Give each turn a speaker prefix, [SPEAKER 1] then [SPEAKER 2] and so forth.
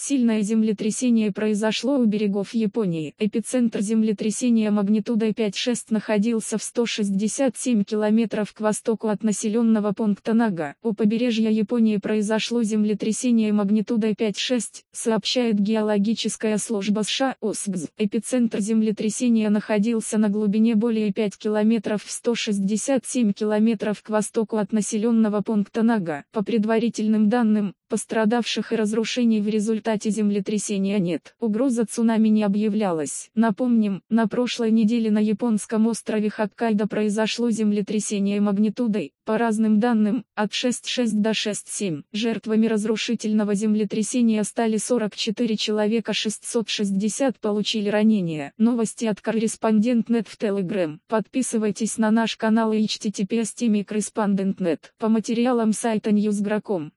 [SPEAKER 1] Сильное землетрясение произошло у берегов Японии. Эпицентр землетрясения магнитудой 5,6 находился в 167 километров к востоку от населенного пункта Нага. У побережья Японии произошло землетрясение магнитудой 5,6, сообщает геологическая служба США ОСГЗ. Эпицентр землетрясения находился на глубине более 5 километров в 167 километров к востоку от населенного пункта Нага. По предварительным данным, Пострадавших и разрушений в результате землетрясения нет. Угроза цунами не объявлялась. Напомним, на прошлой неделе на японском острове Хоккайдо произошло землетрясение магнитудой, по разным данным, от 6,6 до 6,7. Жертвами разрушительного землетрясения стали 44 человека 660 получили ранения. Новости от корреспондент.нет в Telegram. Подписывайтесь на наш канал и https По материалам сайта Newsgro.com.